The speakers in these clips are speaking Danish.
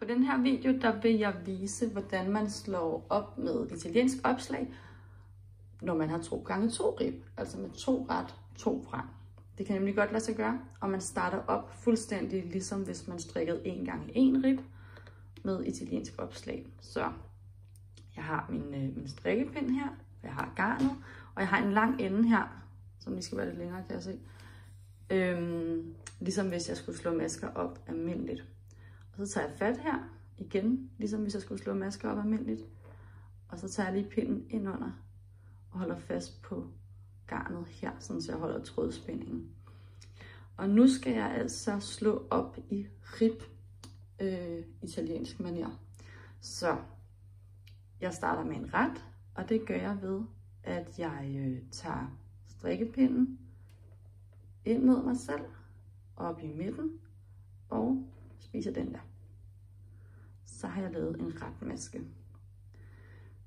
På den her video, der vil jeg vise, hvordan man slår op med italiensk opslag, når man har to gange to rib, altså med to ret, to frem. Det kan nemlig godt lade sig gøre, og man starter op fuldstændig ligesom hvis man strikkede en gang en rib med italiensk opslag. Så jeg har min, øh, min strikkepind her, jeg har garnet, og jeg har en lang ende her, som lige skal være lidt længere, kan jeg se. Øhm, ligesom hvis jeg skulle slå masker op almindeligt. Så tager jeg fat her igen, ligesom hvis jeg skulle slå masker op almindeligt. Og så tager jeg lige pinden ind under og holder fast på garnet her, sådan så jeg holder trådspændingen. Og nu skal jeg altså slå op i rib øh, italiensk manier. Så jeg starter med en ret, og det gør jeg ved, at jeg øh, tager strikkepinden ind mod mig selv, op i midten, og spiser den der. Så har jeg lavet en ret maske.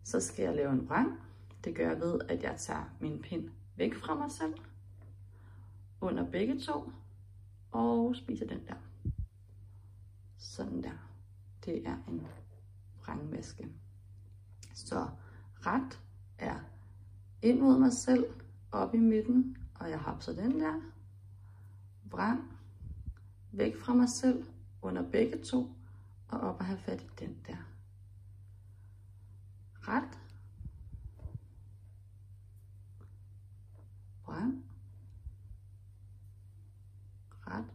Så skal jeg lave en vrang. Det gør jeg ved, at jeg tager min pind væk fra mig selv, under begge to, og spiser den der. Sådan der. Det er en vrangmaske. Så ret er ind mod mig selv, op i midten, og jeg hapser den der. Vrang, væk fra mig selv, under begge to, og op og have fat i den der. Ret. Vrang. Ret.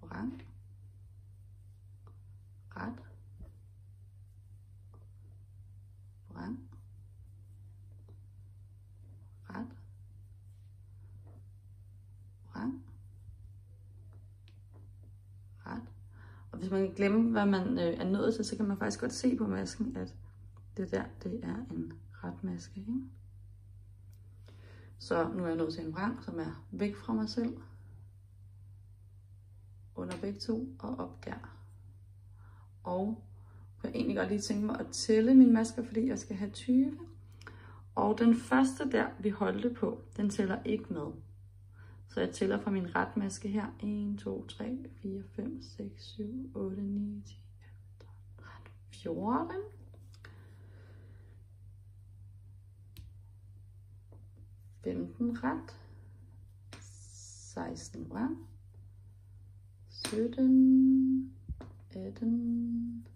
Vrang. Ret. Vrang. Ret. Vrang. Ret. Og hvis man kan glemme, hvad man øh, er nødt til, så kan man faktisk godt se på masken, at det der, det er en ret maske. Ikke? Så nu er jeg nået til en vrang, som er væk fra mig selv. Under begge to og op der. Og jeg kan egentlig godt lige tænke mig at tælle mine masker, fordi jeg skal have 20. Og den første der, vi holdte på, den tæller ikke med. Så jeg tæller fra min retmaske her. 1, 2, 3, 4, 5, 6, 7, 8, 9, 10, 11, 12, 13, 14. 15 ret, 16 vrang, 17, 18,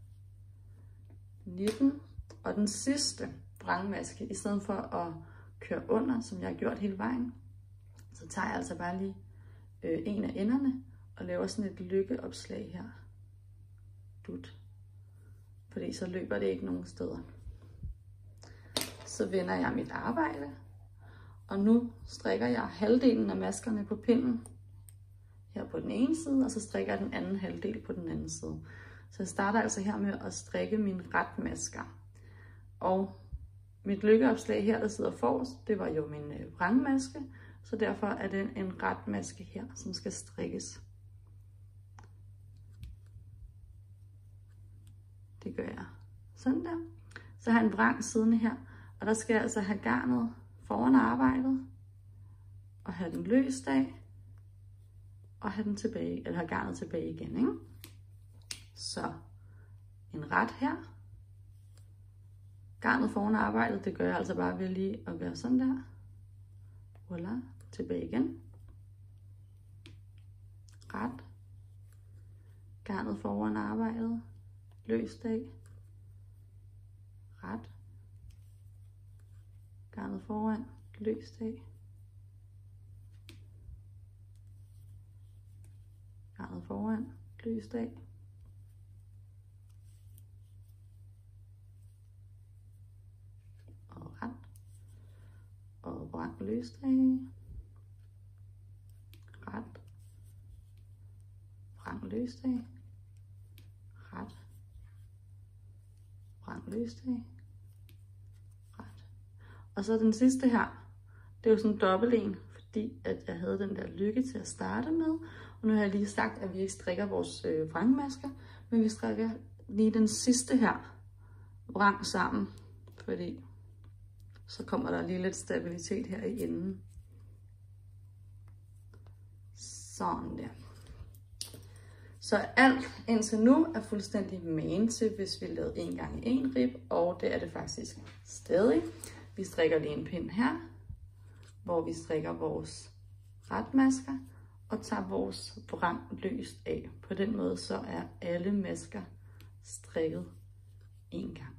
19, og den sidste vrangmaske, i stedet for at køre under, som jeg har gjort hele vejen, så tager jeg altså bare lige øh, en af enderne og laver sådan et lykkeopslag her. Dut. Fordi så løber det ikke nogen steder. Så vender jeg mit arbejde, og nu strikker jeg halvdelen af maskerne på pinden her på den ene side, og så strikker jeg den anden halvdel på den anden side. Så jeg starter altså her med at strikke mine retmasker. Og mit lykkeopslag her, der sidder forrest, det var jo min øh, så derfor er det en ret maske her, som skal strikkes. Det gør jeg sådan der. Så har jeg en vrang siddende her, og der skal jeg altså have garnet foran arbejdet, og have den løst af, og have den tilbage, eller have garnet tilbage igen, ikke? Så en ret her. Garnet foran arbejdet, det gør jeg altså bare ved lige at gøre sådan der. Voilà, tilbage igen. Ret. Garnet foran arbejdet, løst af. Ret. Garnet foran, løst af. Garnet foran, løst af. Og ret. Og brændt løst af. Ret løsdag. Ret. Vrang løsdag, ret. Og så den sidste her, det er jo sådan en dobbelt en, fordi at jeg havde den der lykke til at starte med. Og nu har jeg lige sagt, at vi ikke strikker vores øh, vrangmasker, men vi strikker lige den sidste her vrang sammen, fordi så kommer der lige lidt stabilitet her i enden. Sådan der. Så alt indtil nu er fuldstændig magen til, hvis vi lavede en gang en rib, og det er det faktisk stadig. Vi strikker lige en pind her, hvor vi strikker vores retmasker og tager vores vrang løst af. På den måde så er alle masker strikket en gang.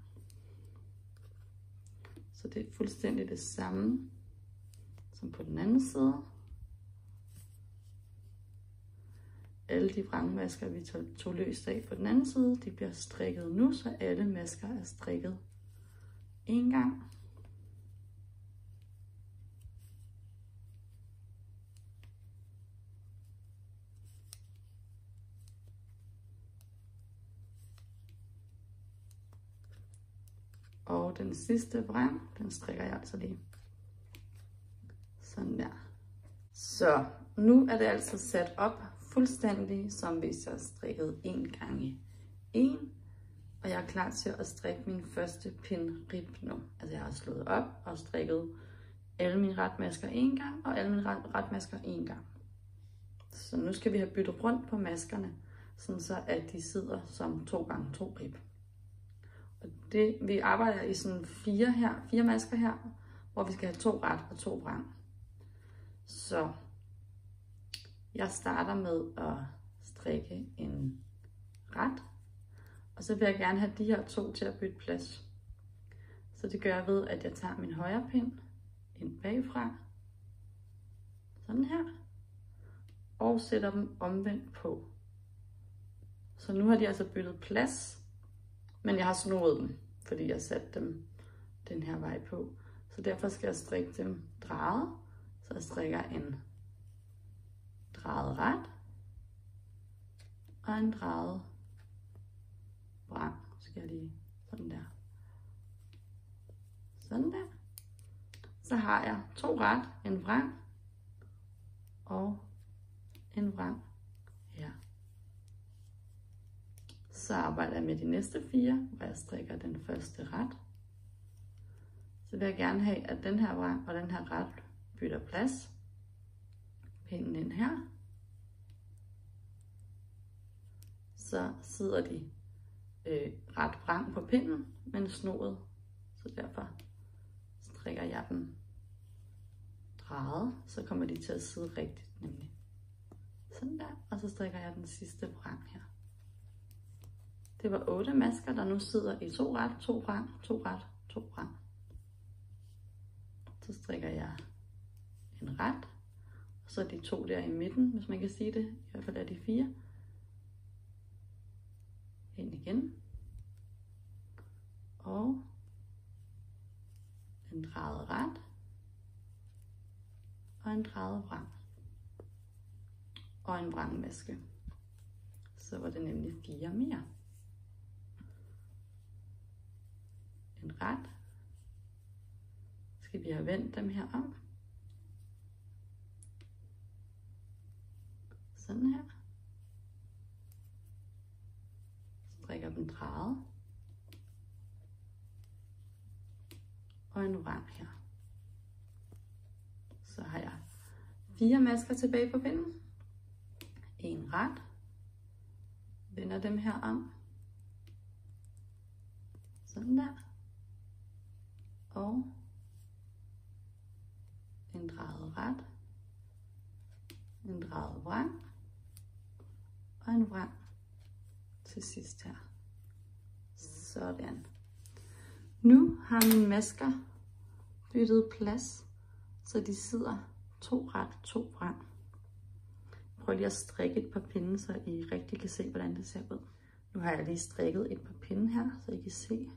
Så det er fuldstændig det samme som på den anden side. Alle de vrangmasker, vi tog, tog løst af på den anden side, de bliver strikket nu, så alle masker er strikket en gang. Og den sidste vrang, den strikker jeg altså lige. Sådan der. Så nu er det altså sat op fuldstændig, som hvis jeg strikkede en gange en. Og jeg er klar til at strikke min første pind rib nu. Altså jeg har slået op og strikket alle mine retmasker en gang, og alle mine ret, retmasker en gang. Så nu skal vi have byttet rundt på maskerne, sådan så at de sidder som to gange to rib. Og det, vi arbejder i sådan fire her, fire masker her, hvor vi skal have to ret og to vrang. Så jeg starter med at strikke en ret, og så vil jeg gerne have de her to til at bytte plads. Så det gør jeg ved, at jeg tager min højre pind ind bagfra, sådan her, og sætter dem omvendt på. Så nu har de altså byttet plads, men jeg har snoet dem, fordi jeg satte dem den her vej på. Så derfor skal jeg strikke dem drejet, så jeg strikker en drejet ret og en drejet vrang. Så skal jeg lige sådan der. Sådan der. Så har jeg to ret, en vrang og en vrang her. Så arbejder jeg med de næste fire, hvor jeg strikker den første ret. Så vil jeg gerne have, at den her vrang og den her ret bytter plads. Pinden ind her. Så sidder de øh, ret vrang på pinden, men snoet. Så derfor strikker jeg dem drejet, så kommer de til at sidde rigtigt nemlig. Sådan der, og så strikker jeg den sidste vrang her. Det var otte masker, der nu sidder i to ret, to vrang, to ret, to vrang. Så strikker jeg en ret, og så de to der i midten, hvis man kan sige det. I hvert fald er de fire. Ind igen. Og en drejet ret. Og en drejet vrang. Og en vrangmaske. Så var det nemlig fire mere. En ret. Skal vi have vendt dem her om. Sådan her. Strikker. Og en vrang her. Så har jeg fire masker tilbage på pinden. En ret. Vender dem her om. Sådan der. Og en drejet ret. En drejet vrang og en vrang til sidst her. Sådan. Nu har mine masker byttet plads, så de sidder to ret, to vrang. Prøv lige at strikke et par pinde, så I rigtig kan se, hvordan det ser ud. Nu har jeg lige strikket et par pinde her, så I kan se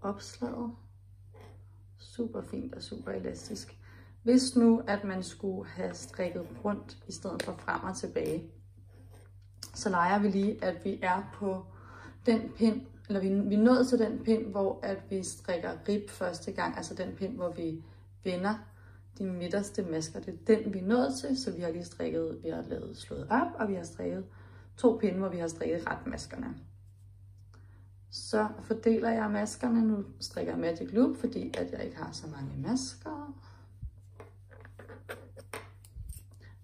opslaget. Super fint og super elastisk. Hvis nu, at man skulle have strikket rundt, i stedet for frem og tilbage, så leger vi lige, at vi er på den pind, eller vi, vi nåede nået til den pind, hvor at vi strikker rib første gang, altså den pind, hvor vi vender de midterste masker. Det er den, vi er nået til, så vi har lige strikket, vi har lavet slået op, og vi har strikket to pinde, hvor vi har strikket ret maskerne. Så fordeler jeg maskerne. Nu strikker jeg Magic Loop, fordi at jeg ikke har så mange masker.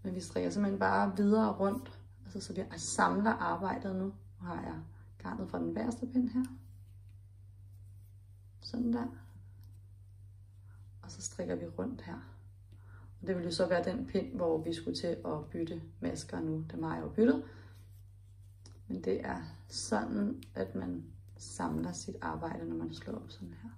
Men vi strikker simpelthen bare videre rundt Altså, så vi samler arbejdet nu. Nu har jeg garnet fra den værste pind her. Sådan der. Og så strikker vi rundt her. Og det vil jo så være den pind, hvor vi skulle til at bytte masker nu. Det har jeg jo byttet. Men det er sådan, at man samler sit arbejde, når man slår op sådan her.